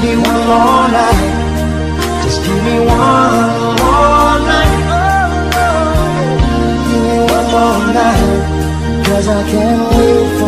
give me one more night. Just give me one more night. Give me one more night. Cause I can't wait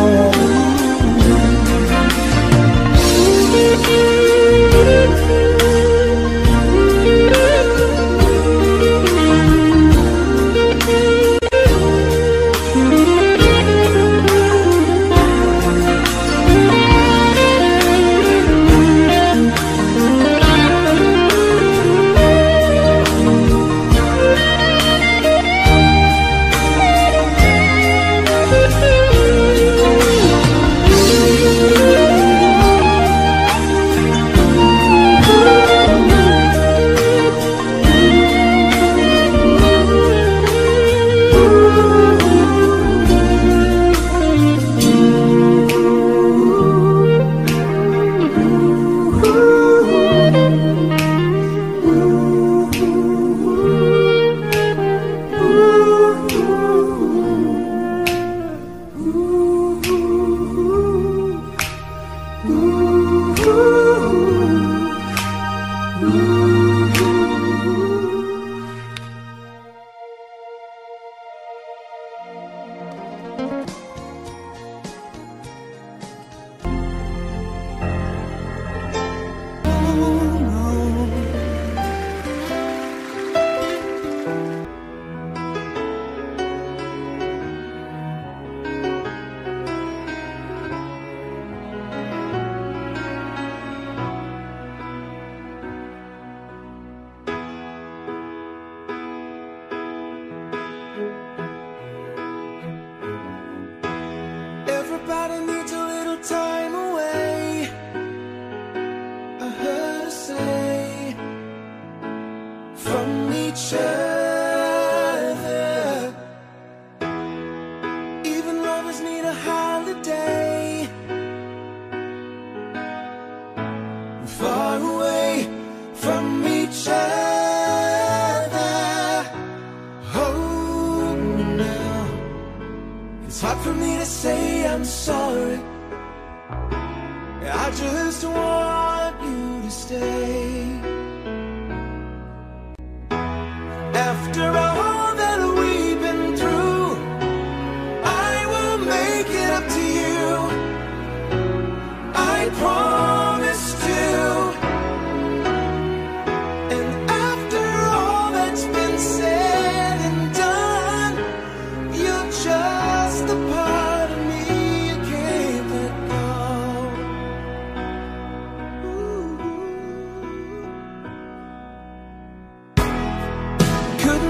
you. Everybody needs a little time away. I heard her say from each other. Even lovers need a holiday. Far away from each It's hard for me to say I'm sorry.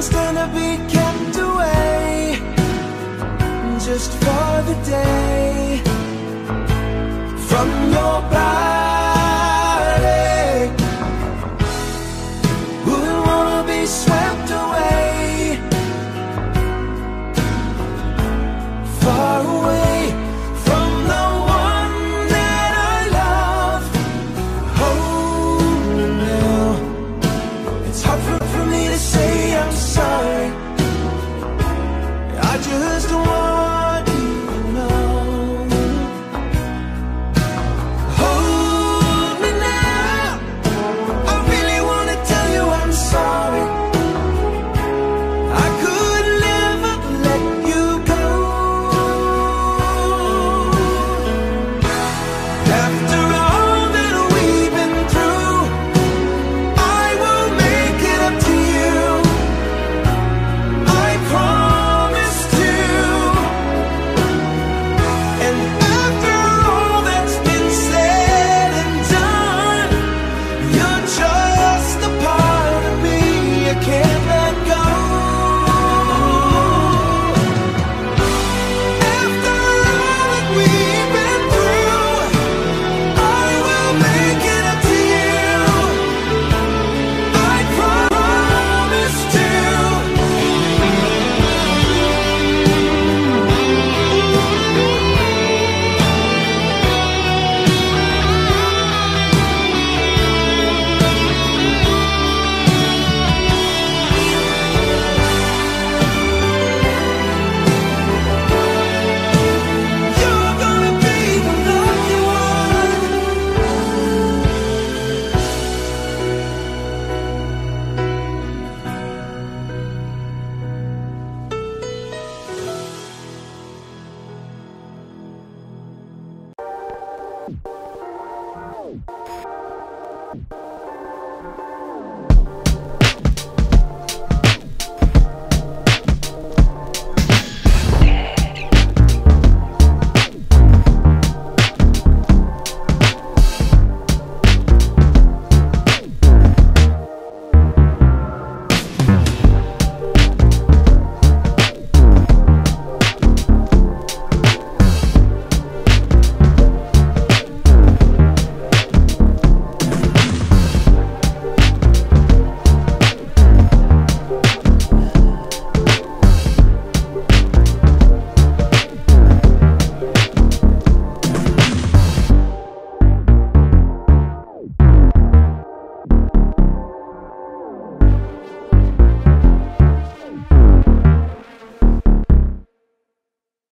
Stand to be kept away just for the day from your body. just one.